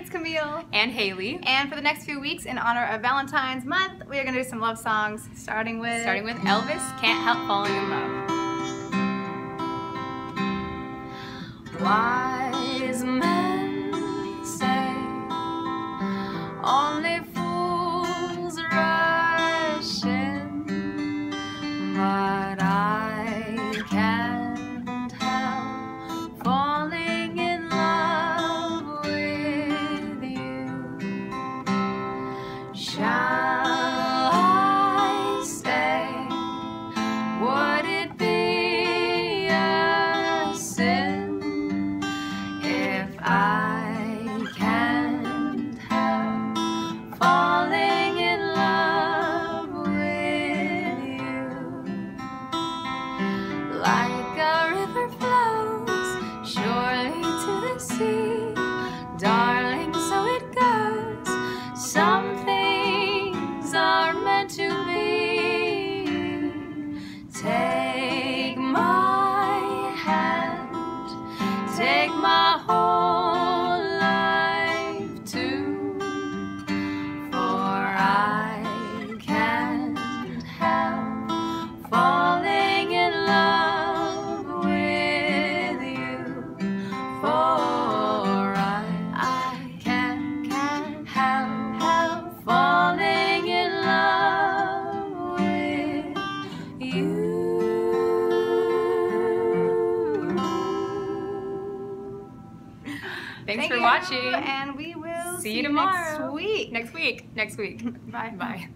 it's Camille. And Haley. And for the next few weeks, in honor of Valentine's month, we are going to do some love songs, starting with... Starting with Elvis, Can't Help Falling in Love. Wise men say only Thanks Thank for watching. And we will See you tomorrow. next week. Next week. Next week. Bye. Bye.